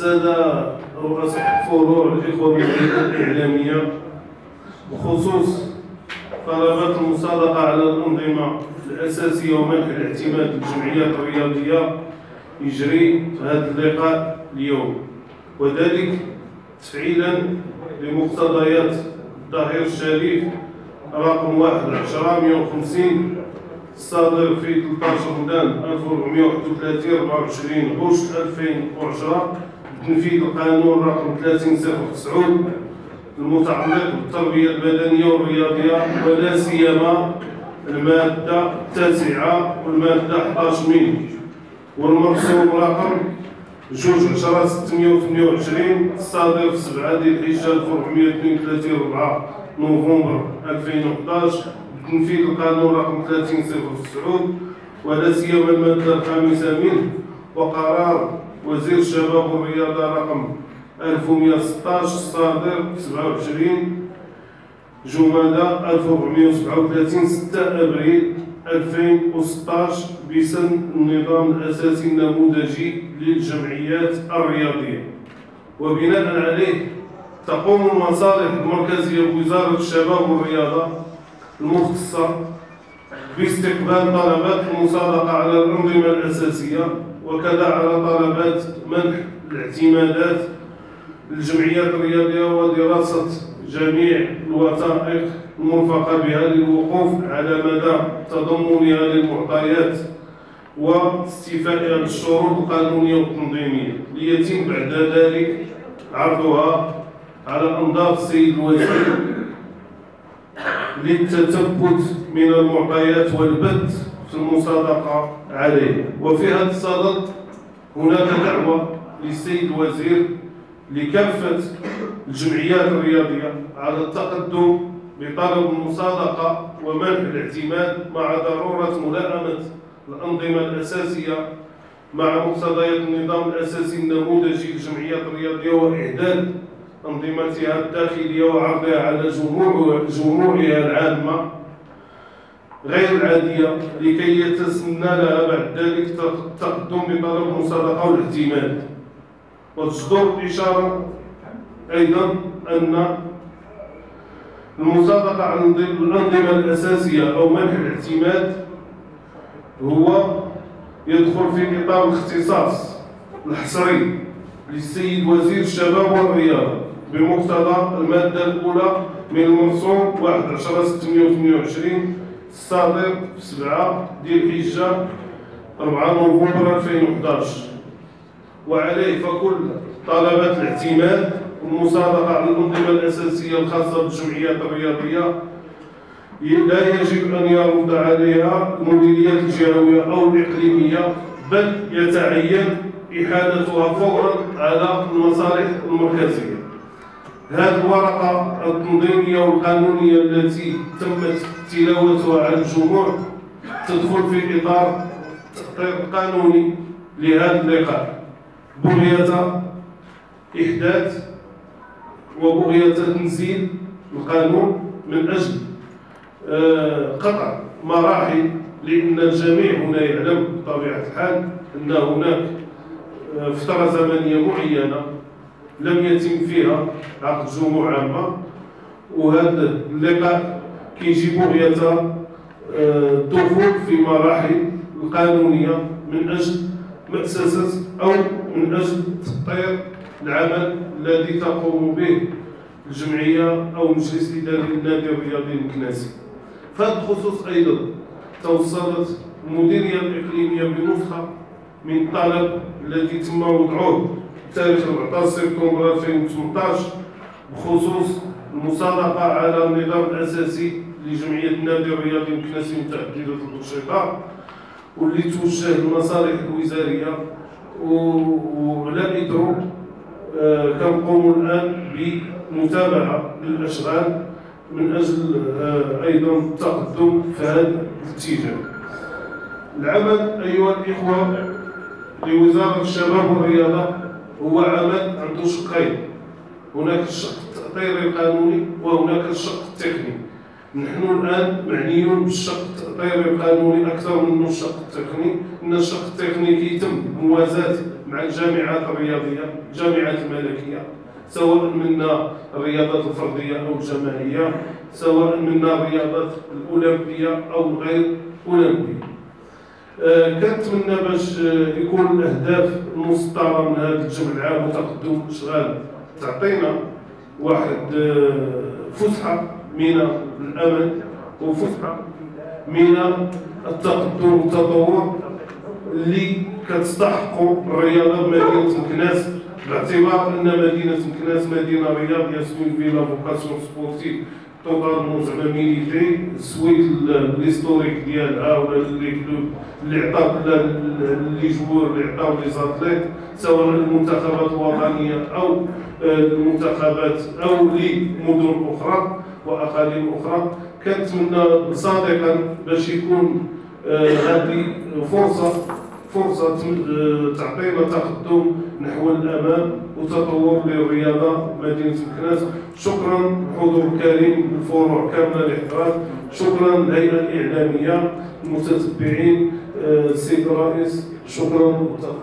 السادة رؤساء فروع الإخوة الهيئة الإعلامية بخصوص طلبات المصادقة على الأنظمة الأساسية ومنح الاعتماد للجمعيات الرياضية يجري هذا اللقاء اليوم. وذلك تفعيلا لمقتضيات الظهير الشريف رقم واحد عشرة مئة وخمسين الصادر في 13 رمضان 1431 24 غشت 2010 بتنفيذ القانون رقم 3009 المتعلق بالتربية البدنية والرياضية ولا سيما المادة التاسعة والمادة 11 منه والمرسوم رقم جوج عشرة ستمية وثمانية وعشرين الصادر في سبعة ديال الحجة 1432 4 نوفمبر 2011 بتنفيذ القانون رقم 3009 ولا سيما المادة الخامسة منه وقرار وزير الشباب والرياضة رقم 1116 الصادر في 27 جمادى 1437 6 أبريل 2016 بسن النظام الأساسي النموذجي للجمعيات الرياضية. وبناء عليه تقوم المصالح المركزية بوزارة الشباب والرياضة المختصة باستقبال طلبات المصادقة على الأنظمة الأساسية وكذا على طلبات منح الاعتمادات للجمعيات الرياضية ودراسة جميع الوثائق المرفقة بها للوقوف على مدى تضمنها للمعطيات واستيفائها بالشروط القانونية والتنظيمية. ليتم بعد ذلك عرضها على أنظار السيد الوزير للتثبت من المعطيات والبث المصادقة عليه. وفي هذا الصدد هناك دعوة للسيد الوزير لكافة الجمعيات الرياضية على التقدم بطلب المصادقة ومنح الاعتماد مع ضرورة ملائمة الأنظمة الأساسية مع مقتضيات النظام الأساسي النموذجي للجمعيات الرياضية وإعداد أنظمتها الداخلية وعرضها على جموع جموعها العامة. غير العادية لكي يتسنى لها بعد ذلك التقدم بطلب المصادقة والاعتماد وتصدر إشارة أيضا أن المصادقة على الأنظمة الأساسية أو منح الاعتماد هو يدخل في إطار الاختصاص الحصري للسيد وزير الشباب والرياضة بمقتضى المادة الأولى من المرسوم 11 628 الصادر في 7 ديال الحجة 4 نوفمبر 2011 وعليه فكل طلبات الاعتماد والمصادقة على الأنظمة الأساسية الخاصة بالجمعيات الرياضية. لا يجب أن يرد عليها المديريات الجهوية أو الإقليمية بل يتعين إحالتها فورا على المصالح المركزية. هذه الورقة التنظيمية والقانونية التي تمت تلاوتها على الجموع تدخل في إطار التخطيط القانوني لهذا اللقاء. بغية إحداث وبغية تنزيل القانون من أجل آه، قطع مراحل لأن الجميع هنا يعلم بطبيعة الحال أن هناك آه، فترة زمنية معينة لم يتم فيها عقد جموع عامة وهذا اللقاء كيجي بغية آه، الدخول في مراحل القانونية من أجل مؤسسة أو من أجل تطوير العمل الذي تقوم به الجمعية أو مجلس إداري النادي الرياضي المكناسي في هذا الخصوص أيضا توصلت المديرية الإقليمية بنسخة من الطلب الذي تم وضعه تاريخ 14 سبتمبر 2018 بخصوص المصادقة على النظام الأساسي لجمعية النادي الرياضي المكناسي متعددة الأنشطة واللي توجه للمصالح الوزارية وعلى إثره آه، كنقوموا الآن بمتابعة للأشغال من أجل أيضا التقدم في هذا الاتجاه العمل أيها الإخوة لوزارة الشباب والرياضة هو عمل عنده شقين. هناك الشق التأطيري القانوني وهناك الشق التقني نحن الآن معنيون بالشق التأطيري القانوني أكثر من الشق التقني إن الشق التقني كيتم موازاة مع الجامعات الرياضيه الجامعات الملكيه سواء منا الرياضات الفرديه أو الجماعيه سواء منا الرياضات الأولمبية أو غير أولمبية. آه، كنتمنى باش آه، يكون الأهداف المسطرة من هذا الجمع العام وتقدم اشغال تعطينا واحد آه، فسحة من الأمل وفسحة من التقدم والتطور اللي كتستحقوا الرياضة بمدينة مكناس. باعتبار ان مدينه مكناس مدينه رياضيه سوي فيلا فوكاسيون سبورتيف توتالمون زعما ميليتي سويت ليستوريك ديالها ولا لي كلوب اللي عطاو لي جوور اللي عطاو لي زاتليت سواء المنتخبات الوطنيه أو المنتخبات أو لمدن أخرى واقاليم أخرى كنتمنى صادقا باش يكون هذه فرصه فرصة آه، تعطينا تقدم نحو الأمام وتطور للرياضة مدينة مكناس شكرا حضور الكريم الفروع كامله الاحتراف شكرا الهيئه الإعلامية المتتبعين السيد الرئيس. شكرا وتفضل